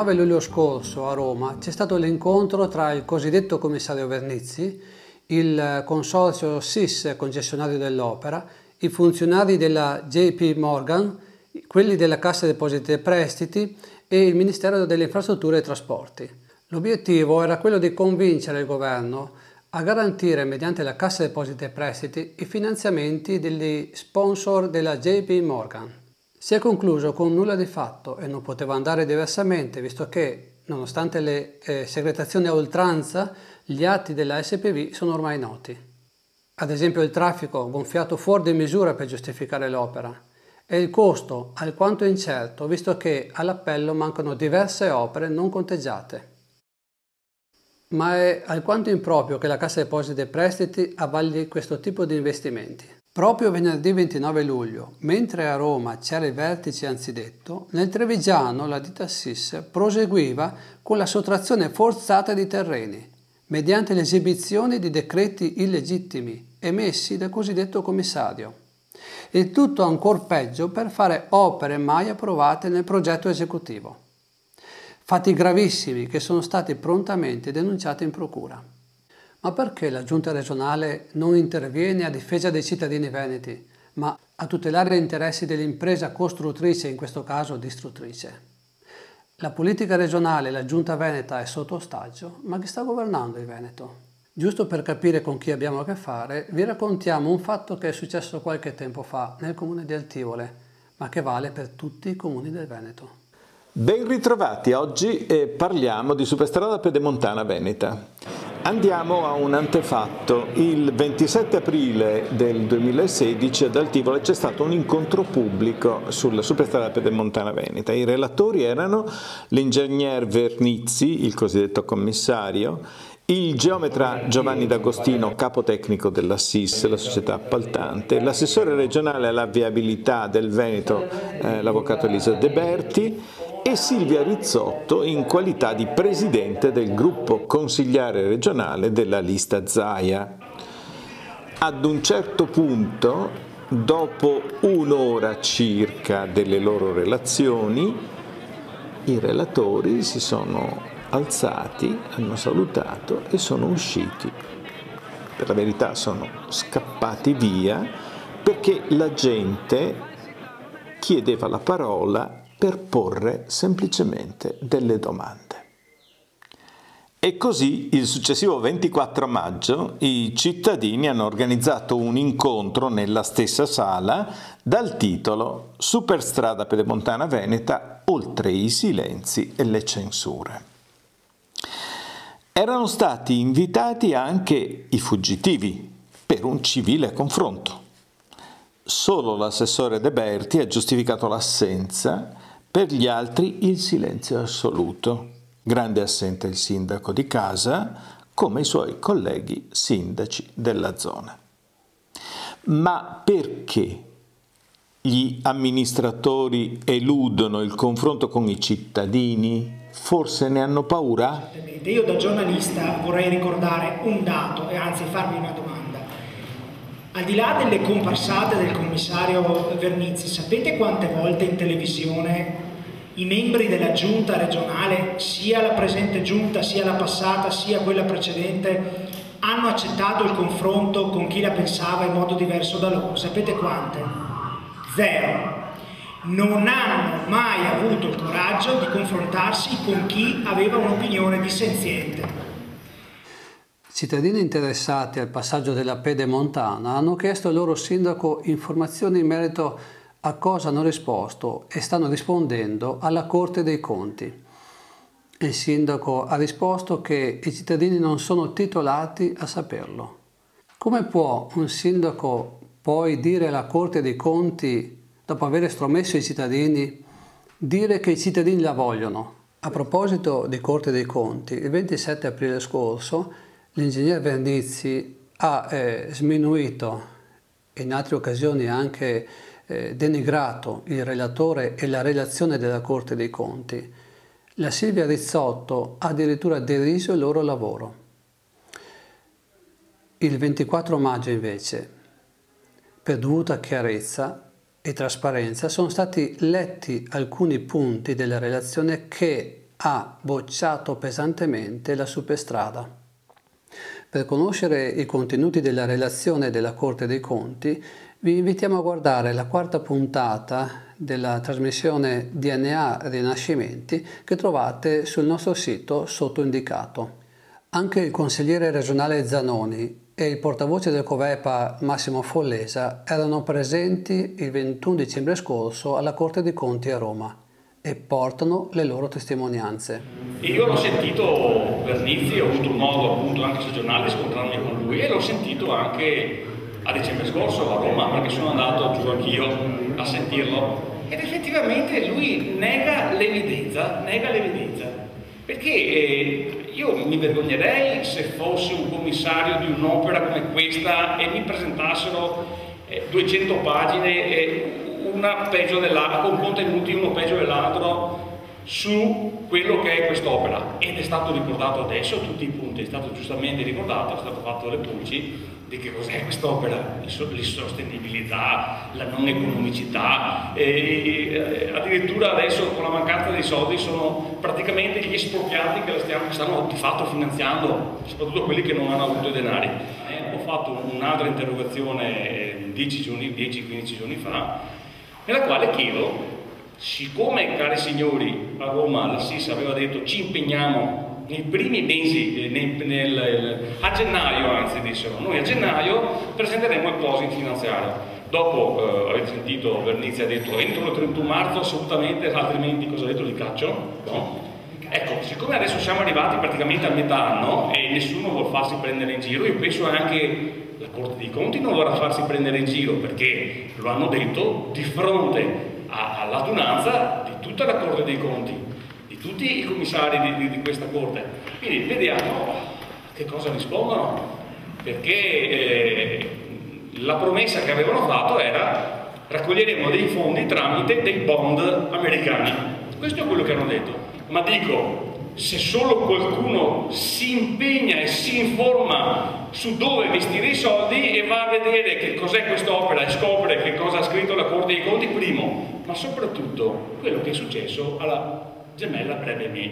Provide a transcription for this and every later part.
29 luglio scorso a Roma c'è stato l'incontro tra il cosiddetto commissario Vernizzi, il consorzio SIS concessionario dell'opera, i funzionari della JP Morgan, quelli della Cassa Depositi e Prestiti e il Ministero delle Infrastrutture e Trasporti. L'obiettivo era quello di convincere il governo a garantire mediante la Cassa Depositi e Prestiti i finanziamenti degli sponsor della JP Morgan. Si è concluso con nulla di fatto e non poteva andare diversamente, visto che, nonostante le eh, segretazioni a oltranza, gli atti della SPV sono ormai noti. Ad esempio il traffico gonfiato fuori di misura per giustificare l'opera e il costo alquanto incerto, visto che all'appello mancano diverse opere non conteggiate. Ma è alquanto improprio che la Cassa Depositi e Prestiti avvagli questo tipo di investimenti. Proprio venerdì 29 luglio, mentre a Roma c'era il vertice anzidetto, nel Trevigiano la ditta SIS proseguiva con la sottrazione forzata di terreni, mediante l'esibizione di decreti illegittimi emessi dal cosiddetto commissario. Il tutto ancora peggio per fare opere mai approvate nel progetto esecutivo. Fatti gravissimi che sono stati prontamente denunciati in procura. Ma perché la giunta regionale non interviene a difesa dei cittadini veneti, ma a tutelare gli interessi dell'impresa costruttrice, in questo caso distruttrice? La politica regionale, la giunta veneta è sotto ostaggio, ma chi sta governando il Veneto? Giusto per capire con chi abbiamo a che fare, vi raccontiamo un fatto che è successo qualche tempo fa nel comune di Altivole, ma che vale per tutti i comuni del Veneto. Ben ritrovati, oggi parliamo di Superstrada Pedemontana Veneta. Andiamo a un antefatto. Il 27 aprile del 2016 ad Altivole c'è stato un incontro pubblico sulla superstrada pedemontana Veneta. I relatori erano l'ingegner Vernizzi, il cosiddetto commissario, il geometra Giovanni D'Agostino, capo tecnico della SIS, la società appaltante, l'assessore regionale alla viabilità del Veneto, eh, l'avvocato Elisa De Berti, e Silvia Rizzotto in qualità di presidente del gruppo consigliare regionale della lista Zaia. Ad un certo punto, dopo un'ora circa delle loro relazioni, i relatori si sono alzati, hanno salutato e sono usciti. Per la verità sono scappati via perché la gente chiedeva la parola per porre semplicemente delle domande. E così il successivo 24 maggio i cittadini hanno organizzato un incontro nella stessa sala dal titolo Superstrada Pedemontana Veneta oltre i silenzi e le censure. Erano stati invitati anche i fuggitivi per un civile confronto. Solo l'assessore De Berti ha giustificato l'assenza per gli altri il silenzio assoluto. Grande assente il sindaco di casa, come i suoi colleghi sindaci della zona. Ma perché gli amministratori eludono il confronto con i cittadini? Forse ne hanno paura? Io da giornalista vorrei ricordare un dato e anzi farvi una domanda. Al di là delle comparsate del commissario Vernizzi, sapete quante volte in televisione i membri della giunta regionale, sia la presente giunta, sia la passata, sia quella precedente, hanno accettato il confronto con chi la pensava in modo diverso da loro? Sapete quante? Zero. Non hanno mai avuto il coraggio di confrontarsi con chi aveva un'opinione dissenziente. Cittadini interessati al passaggio della pedemontana hanno chiesto al loro sindaco informazioni in merito a cosa hanno risposto e stanno rispondendo alla Corte dei Conti. Il sindaco ha risposto che i cittadini non sono titolati a saperlo. Come può un sindaco poi dire alla Corte dei Conti, dopo aver estromesso i cittadini, dire che i cittadini la vogliono? A proposito di Corte dei Conti, il 27 aprile scorso L'ingegner Vernizzi ha eh, sminuito e in altre occasioni anche eh, denigrato il relatore e la relazione della Corte dei Conti. La Silvia Rizzotto ha addirittura deriso il loro lavoro. Il 24 maggio invece, per dovuta chiarezza e trasparenza, sono stati letti alcuni punti della relazione che ha bocciato pesantemente la superstrada. Per conoscere i contenuti della relazione della Corte dei Conti, vi invitiamo a guardare la quarta puntata della trasmissione DNA Rinascimenti che trovate sul nostro sito sottoindicato. Anche il consigliere regionale Zanoni e il portavoce del Covepa Massimo Follesa erano presenti il 21 dicembre scorso alla Corte dei Conti a Roma e portano le loro testimonianze. Io l'ho sentito Vernizzi, ho avuto modo appunto anche sui giornali di scontrarmi con lui e l'ho sentito anche a dicembre scorso a Roma perché sono andato giù anch'io a sentirlo ed effettivamente lui nega l'evidenza, nega l'evidenza perché eh, io mi vergognerei se fossi un commissario di un'opera come questa e mi presentassero eh, 200 pagine e una peggio dell'altro, con contenuti uno peggio dell'altro su quello che è quest'opera ed è stato ricordato adesso tutti i punti, è stato giustamente ricordato, è stato fatto le pulci di che cos'è quest'opera, l'insostenibilità, la non economicità e, addirittura adesso con la mancanza dei soldi sono praticamente gli espropriati che, stiamo, stanno di fatto finanziando, soprattutto quelli che non hanno avuto i denari. Ho fatto un'altra interrogazione 10-15 eh, giorni fa nella quale chiedo siccome, cari signori, a Roma la SIS aveva detto ci impegniamo nei primi mesi, nel, nel, a gennaio anzi dissero, noi a gennaio presenteremo il closing finanziario. Dopo eh, avete sentito Vernizia ha detto entro il 31 marzo assolutamente, altrimenti cosa ha detto li caccio? No? Ecco, siccome adesso siamo arrivati praticamente a metà anno e nessuno vuole farsi prendere in giro, io penso anche Corte dei Conti non vorrà farsi prendere in giro perché lo hanno detto di fronte all'adunanza di tutta la Corte dei Conti, di tutti i commissari di, di, di questa Corte. Quindi vediamo che cosa rispondono, perché eh, la promessa che avevano fatto era raccoglieremo dei fondi tramite dei bond americani. Questo è quello che hanno detto. Ma dico, se solo qualcuno si impegna e si informa su dove investire i soldi e va a vedere che cos'è quest'opera e scopre che cosa ha scritto la Corte dei Conti, primo, ma soprattutto quello che è successo alla gemella breve me.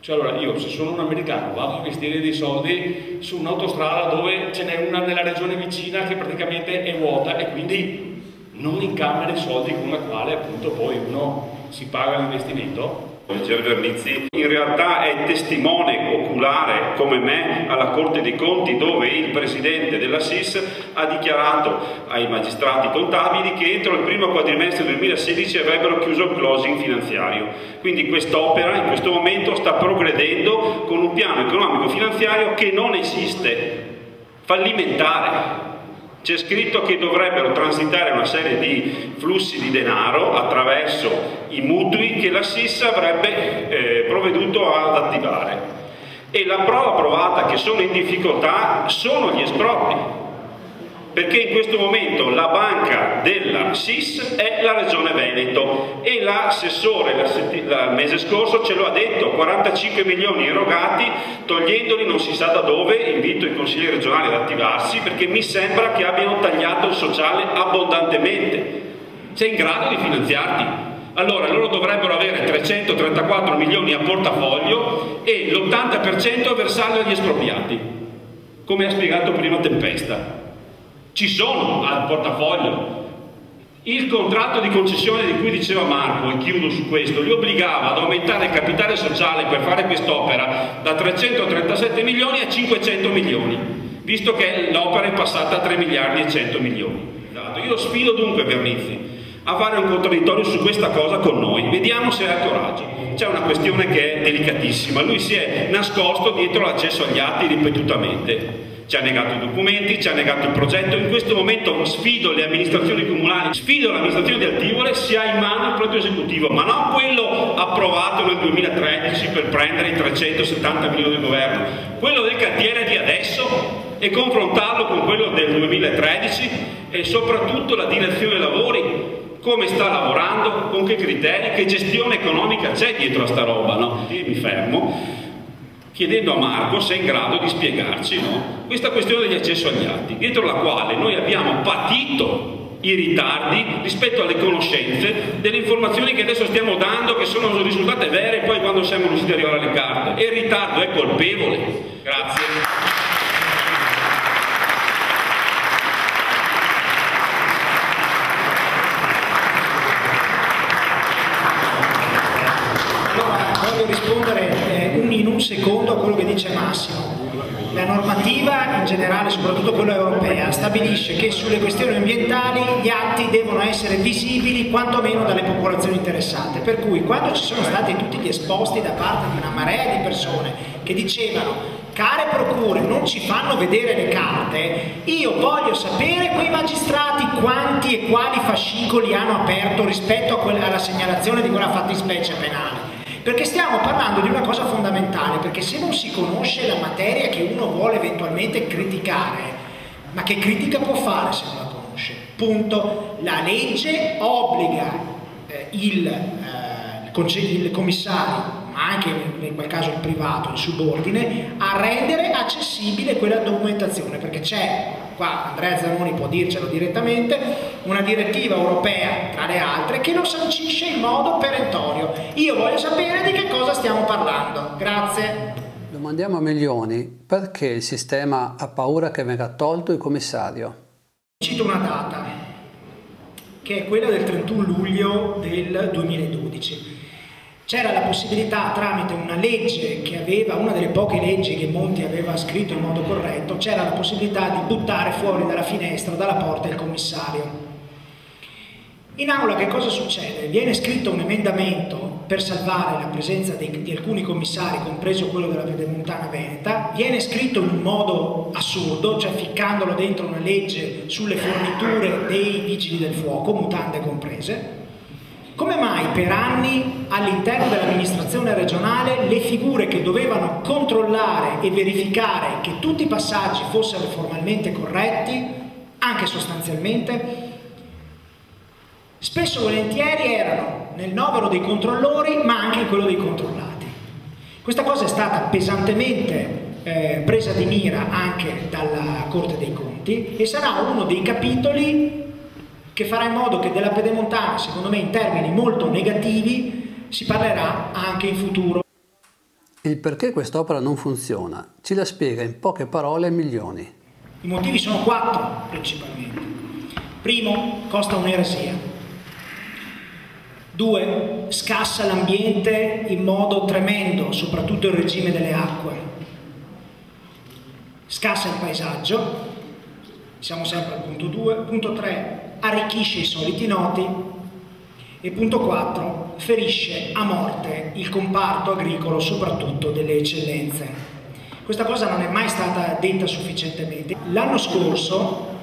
Cioè allora io se sono un americano vado a investire dei soldi su un'autostrada dove ce n'è una nella regione vicina che praticamente è vuota e quindi non incamera i soldi con la quale appunto poi uno si paga l'investimento Leggero Vernizzi in realtà è testimone oculare come me alla Corte dei Conti dove il Presidente della SIS ha dichiarato ai magistrati contabili che entro il primo quadrimestre 2016 avrebbero chiuso il closing finanziario. Quindi quest'opera in questo momento sta progredendo con un piano economico finanziario che non esiste, fallimentare. C'è scritto che dovrebbero transitare una serie di flussi di denaro attraverso i mutui che la SIS avrebbe eh, provveduto ad attivare. E la prova provata che sono in difficoltà sono gli espropri perché in questo momento la banca della SIS è la Regione Veneto e l'assessore il mese scorso ce lo ha detto, 45 milioni erogati, togliendoli non si sa da dove, invito i consiglieri regionali ad attivarsi perché mi sembra che abbiano tagliato il sociale abbondantemente. Sei in grado di finanziarti? Allora loro dovrebbero avere 334 milioni a portafoglio e l'80% versarlo agli espropriati, come ha spiegato prima Tempesta ci sono al portafoglio. Il contratto di concessione di cui diceva Marco, e chiudo su questo, li obbligava ad aumentare il capitale sociale per fare quest'opera da 337 milioni a 500 milioni, visto che l'opera è passata a 3 miliardi e 100 milioni. Io sfido dunque Vernizzi a fare un contraddittorio su questa cosa con noi, vediamo se ha coraggio. C'è una questione che è delicatissima, lui si è nascosto dietro l'accesso agli atti ripetutamente ci ha negato i documenti, ci ha negato il progetto, in questo momento sfido le amministrazioni comunali, sfido l'amministrazione di Altivole si ha in mano il progetto esecutivo, ma non quello approvato nel 2013 per prendere i 370 milioni del governo, quello del cantiere di adesso e confrontarlo con quello del 2013 e soprattutto la direzione lavori come sta lavorando, con che criteri, che gestione economica c'è dietro a sta roba, no? Io mi fermo chiedendo a Marco se è in grado di spiegarci no? questa questione degli accesso agli atti, dietro la quale noi abbiamo patito i ritardi rispetto alle conoscenze delle informazioni che adesso stiamo dando che sono risultate vere poi quando siamo riusciti ad arrivare alle carte. E il ritardo è colpevole. Grazie. Secondo a quello che dice Massimo. La normativa in generale, soprattutto quella europea, stabilisce che sulle questioni ambientali gli atti devono essere visibili quantomeno dalle popolazioni interessate, per cui quando ci sono stati tutti gli esposti da parte di una marea di persone che dicevano care procure non ci fanno vedere le carte, io voglio sapere quei magistrati quanti e quali fascicoli hanno aperto rispetto alla segnalazione di quella fattispecie penale perché stiamo parlando di una cosa fondamentale, perché se non si conosce la materia che uno vuole eventualmente criticare, ma che critica può fare se non la conosce? Punto. La legge obbliga eh, il, eh, il commissario ma anche in quel caso il privato, il subordine, a rendere accessibile quella documentazione, perché c'è, qua Andrea Zanoni può dircelo direttamente, una direttiva europea, tra le altre, che lo sancisce in modo perentorio. Io voglio sapere di che cosa stiamo parlando. Grazie. Domandiamo a Milioni perché il sistema ha paura che venga tolto il commissario. Cito una data, che è quella del 31 luglio del 2012 c'era la possibilità tramite una legge che aveva, una delle poche leggi che Monti aveva scritto in modo corretto, c'era la possibilità di buttare fuori dalla finestra, dalla porta il commissario. In aula che cosa succede? Viene scritto un emendamento per salvare la presenza di, di alcuni commissari, compreso quello della Pedemontana Veneta, viene scritto in un modo assurdo, cioè ficcandolo dentro una legge sulle forniture dei vigili del fuoco, mutande comprese, come mai per anni all'interno dell'amministrazione regionale le figure che dovevano controllare e verificare che tutti i passaggi fossero formalmente corretti, anche sostanzialmente, spesso volentieri erano nel novero dei controllori ma anche in quello dei controllati. Questa cosa è stata pesantemente eh, presa di mira anche dalla Corte dei Conti e sarà uno dei capitoli che farà in modo che della pedemontana, secondo me in termini molto negativi, si parlerà anche in futuro. Il perché quest'opera non funziona ci la spiega in poche parole Milioni. I motivi sono quattro principalmente. Primo, costa un'eresia. Due, scassa l'ambiente in modo tremendo, soprattutto il regime delle acque. Scassa il paesaggio, siamo sempre al punto 2. Punto 3, arricchisce i soliti noti e punto 4 ferisce a morte il comparto agricolo soprattutto delle eccellenze. Questa cosa non è mai stata detta sufficientemente. L'anno scorso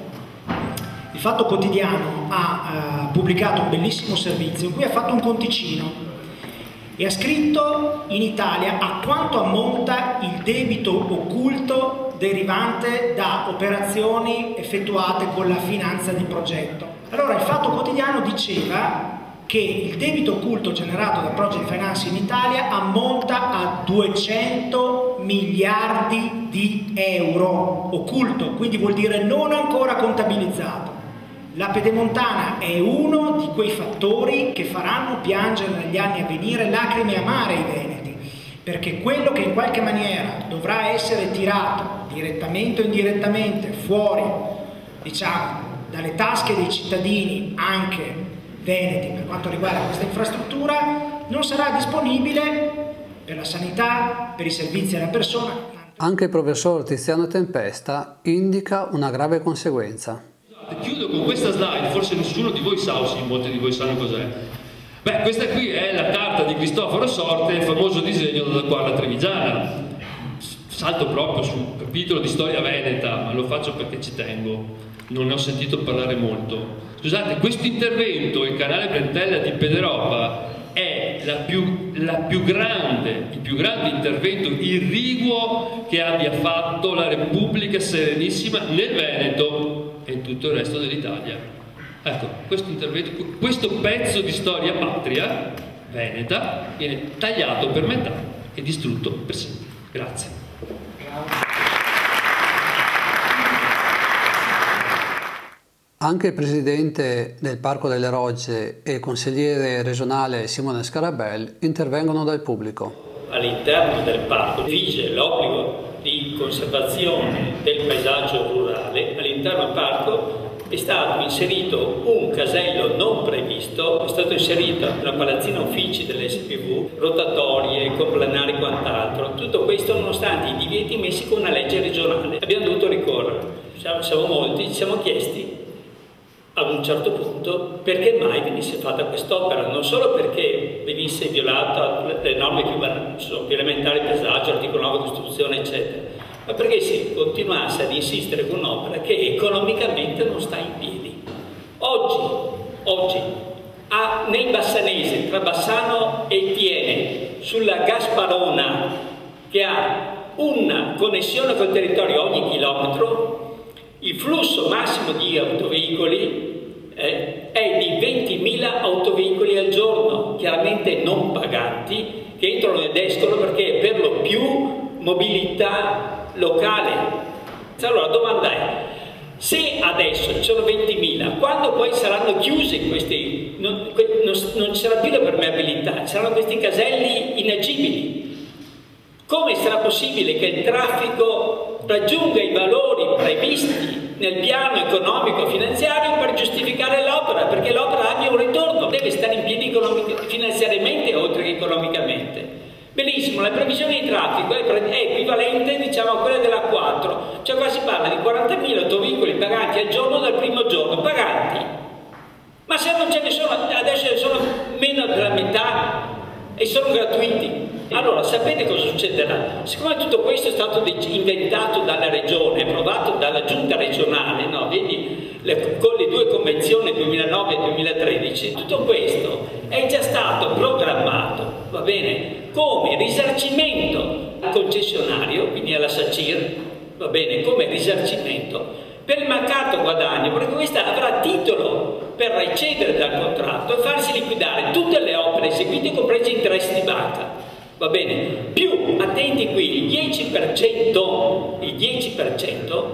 il Fatto Quotidiano ha uh, pubblicato un bellissimo servizio in cui ha fatto un conticino e ha scritto in Italia a quanto ammonta il debito occulto derivante da operazioni effettuate con la finanza di progetto. Allora il Fatto Quotidiano diceva che il debito occulto generato da Project Finance in Italia ammonta a 200 miliardi di euro occulto, quindi vuol dire non ancora contabilizzato. La pedemontana è uno di quei fattori che faranno piangere negli anni a venire lacrime amare ai veneti, perché quello che in qualche maniera dovrà essere tirato direttamente o indirettamente fuori, diciamo, dalle tasche dei cittadini, anche veneti, per quanto riguarda questa infrastruttura, non sarà disponibile per la sanità, per i servizi alla persona. Anche il professor Tiziano Tempesta indica una grave conseguenza. Chiudo con questa slide, forse nessuno di voi sa, o sì, molti di voi sanno cos'è. Beh, questa qui è la carta di Cristoforo Sorte, il famoso disegno della Quadra Trevigiana. Salto proprio sul capitolo di storia veneta, ma lo faccio perché ci tengo, non ne ho sentito parlare molto. Scusate, questo intervento, il canale Brentella di Pederopa, è la più, la più grande, il più grande intervento irriguo che abbia fatto la Repubblica Serenissima nel Veneto e in tutto il resto dell'Italia. Ecco, questo, questo pezzo di storia patria veneta viene tagliato per metà e distrutto per sempre. Grazie. Anche il presidente del Parco delle Rogge e il consigliere regionale Simone Scarabel intervengono dal pubblico. All'interno del parco vige l'obbligo di conservazione del paesaggio rurale. All'interno del parco è stato inserito un casello non previsto, è stato inserito una palazzina uffici dell'SPV, rotatorie, complanari e quant'altro. Tutto questo nonostante i divieti messi con una legge regionale. Abbiamo dovuto ricorrere. Siamo, siamo molti, ci siamo chiesti ad un certo punto perché mai venisse fatta quest'opera, non solo perché venisse violata le norme più, elementari del paesaggio, articolo 9 Costituzione, eccetera, ma perché si continuasse ad insistere con un'opera che economicamente non sta in piedi. Oggi, oggi a, nel Bassanese, tra Bassano e Tiene, sulla Gasparona, che ha una connessione col territorio ogni chilometro, il flusso massimo di autoveicoli eh, è di 20.000 autoveicoli al giorno, chiaramente non paganti, che entrano ed escono perché per lo più mobilità locale. Allora la domanda è, se adesso ci sono 20.000, quando poi saranno chiusi questi, non, non, non ci sarà più la permeabilità, saranno questi caselli inagibili. Come sarà possibile che il traffico raggiunga i valori previsti nel piano economico-finanziario per giustificare l'opera? Perché l'opera abbia un ritorno, deve stare in piedi finanziariamente oltre che economicamente. Benissimo, la previsione di traffico è, equivalente diciamo, a quella della 4, cioè qua si parla di 40.000 autoveicoli pagati al giorno dal primo giorno, pagati. Ma se non ce ne sono, adesso ne sono meno della metà e sono gratuiti. Allora, sapete cosa succederà? Siccome tutto questo è stato inventato dalla regione, approvato dalla giunta regionale, no? Vedi, le, con le due convenzioni 2009 e 2013, tutto questo è già stato programmato, va bene, come risarcimento al concessionario, quindi alla SACIR, va bene, come risarcimento per il mancato guadagno, perché questa avrà titolo per recedere dal contratto e farsi liquidare tutte le opere eseguite, compresi interessi di banca. Va bene? Più, attenti qui, il 10%, il 10%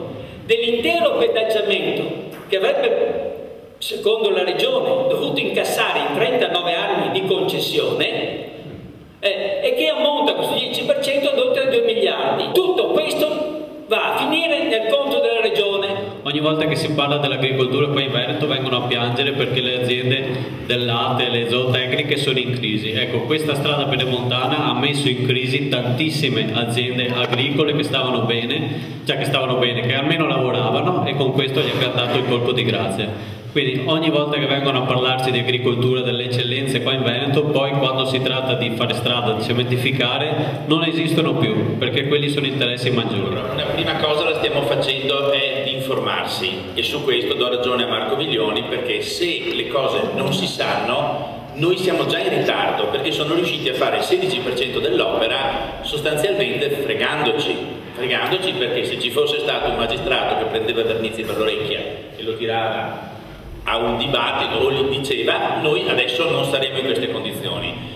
dell'intero pedaggiamento che avrebbe, secondo la Regione, dovuto incassare in 39 anni di concessione, eh, e che ammonta questo 10% ad oltre 2 miliardi. Tutto questo va a finire nel conto della regione. Ogni volta che si parla dell'agricoltura qua in Veneto vengono a piangere perché le aziende del latte, le zootecniche sono in crisi. Ecco, questa strada pedemontana ha messo in crisi tantissime aziende agricole che stavano bene, cioè che stavano bene, che almeno lavoravano e con questo gli ha dato il colpo di grazia. Quindi ogni volta che vengono a parlarci di agricoltura, delle eccellenze qua in Veneto, poi quando si tratta di fare strada, di cementificare, non esistono più, perché quelli sono interessi maggiori. Una prima cosa la stiamo facendo è informarsi e su questo do ragione a Marco Viglioni perché se le cose non si sanno noi siamo già in ritardo perché sono riusciti a fare il 16% dell'opera sostanzialmente fregandoci, fregandoci perché se ci fosse stato un magistrato che prendeva Vernizi per l'orecchia e lo tirava a un dibattito o gli diceva noi adesso non saremo in queste condizioni.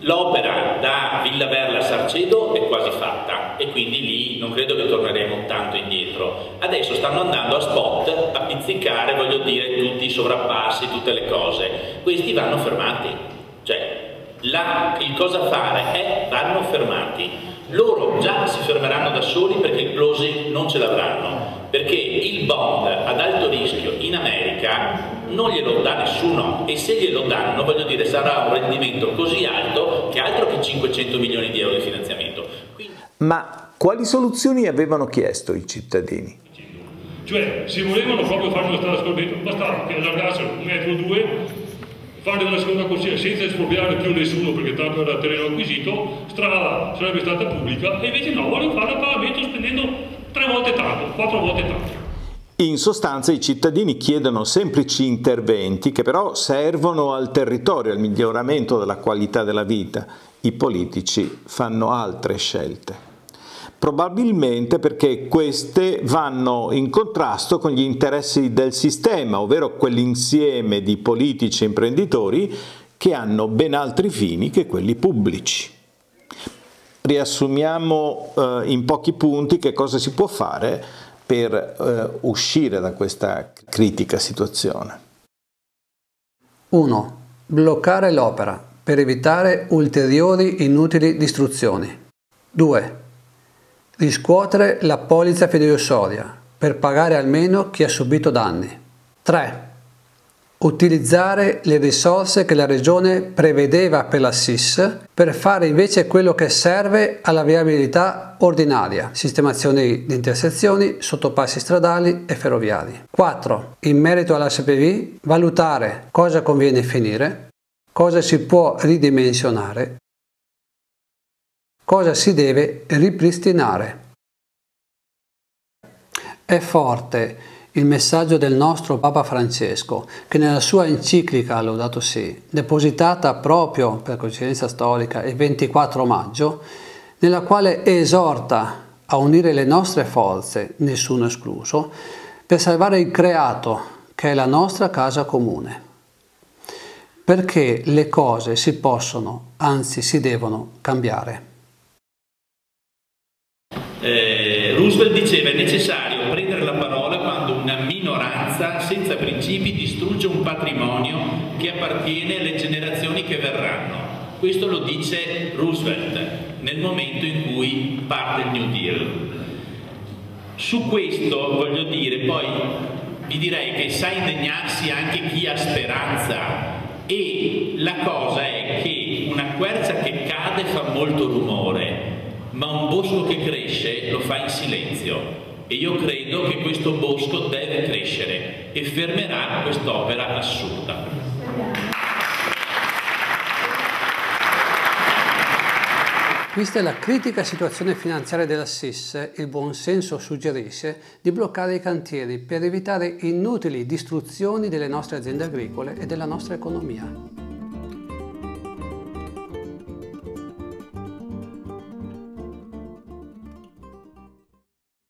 L'opera da Villa Verla a Sarcedo è quasi fatta e quindi lì non credo che torneremo tanto indietro. Adesso stanno andando a spot a pizzicare, voglio dire, tutti i sovrappassi, tutte le cose. Questi vanno fermati. Cioè, la, il cosa fare è vanno fermati. Loro già si fermeranno da soli perché il closing non ce l'avranno perché il bond ad alto rischio in America non glielo dà nessuno e se glielo danno voglio dire sarà un rendimento così alto che altro che 500 milioni di euro di finanziamento. Quindi... Ma quali soluzioni avevano chiesto i cittadini? Cioè, se volevano proprio fare una strada scorretta, bastava che allargassero un metro o due, fare una seconda corsia senza espropriare più nessuno perché tanto era terreno acquisito, strada sarebbe stata pubblica e invece no, vogliono fare a pagamento spendendo tre volte tanto, quattro volte tanto. In sostanza i cittadini chiedono semplici interventi che però servono al territorio, al miglioramento della qualità della vita. I politici fanno altre scelte. Probabilmente perché queste vanno in contrasto con gli interessi del sistema, ovvero quell'insieme di politici e imprenditori che hanno ben altri fini che quelli pubblici riassumiamo eh, in pochi punti che cosa si può fare per eh, uscire da questa critica situazione? 1. Bloccare l'opera per evitare ulteriori inutili distruzioni. 2. Riscuotere la polizza fideiussoria per pagare almeno chi ha subito danni. 3. Utilizzare le risorse che la Regione prevedeva per la SIS per fare invece quello che serve alla viabilità ordinaria, sistemazione di intersezioni, sottopassi stradali e ferroviari. 4. In merito alla SPV, valutare cosa conviene finire, cosa si può ridimensionare, cosa si deve ripristinare. È forte il messaggio del nostro Papa Francesco, che nella sua enciclica Laudato Si, depositata proprio per coincidenza storica il 24 maggio, nella quale esorta a unire le nostre forze, nessuno escluso, per salvare il creato, che è la nostra casa comune. Perché le cose si possono, anzi si devono cambiare. Eh, Roosevelt diceva è necessario prendere la parola quando una minoranza senza principi distrugge un patrimonio che appartiene alle generazioni che verranno. Questo lo dice Roosevelt nel momento in cui parte il New Deal. Su questo voglio dire, poi vi direi che sa indegnarsi anche chi ha speranza e la cosa è che una quercia che cade fa molto rumore, ma un bosco che cresce lo fa in silenzio e io credo che questo bosco deve crescere e fermerà quest'opera assurda. Vista la critica situazione finanziaria della SIS, il buon senso suggerisce di bloccare i cantieri per evitare inutili distruzioni delle nostre aziende agricole e della nostra economia.